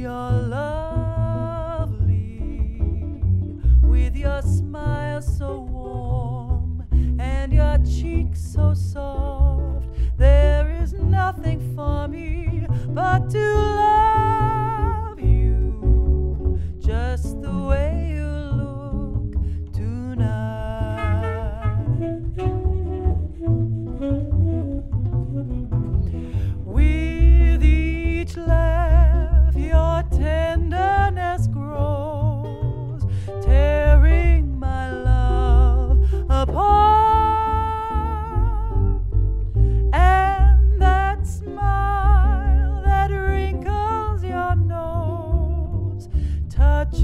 you're lovely with your smile so warm and your cheeks so soft. There is nothing for me but to love.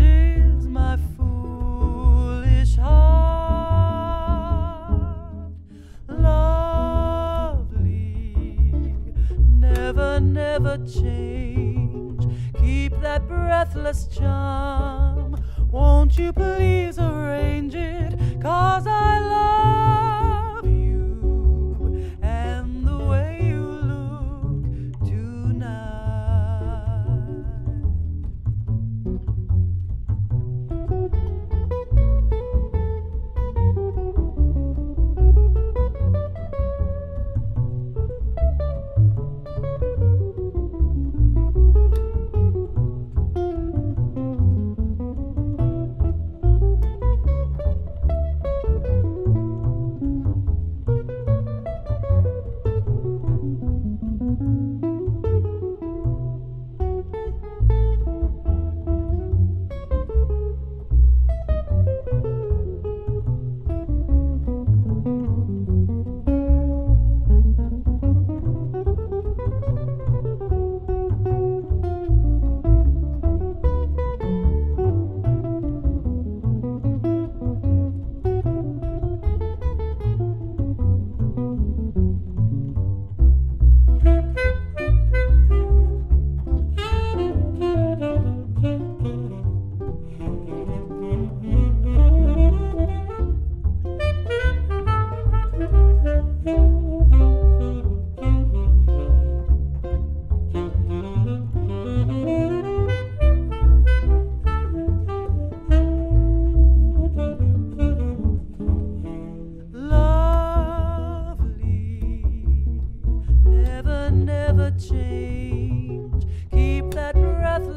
my foolish heart. Lovely, never, never change. Keep that breathless charm. Won't you please?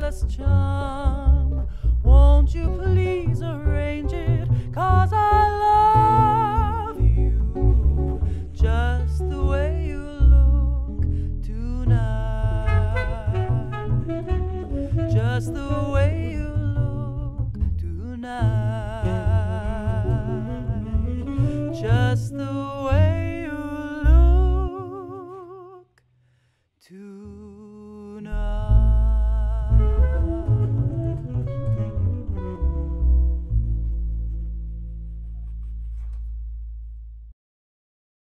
endless charm. Won't you please arrange it? Cause I love you just the way you look tonight. Just the way you look tonight. Just the way you look tonight.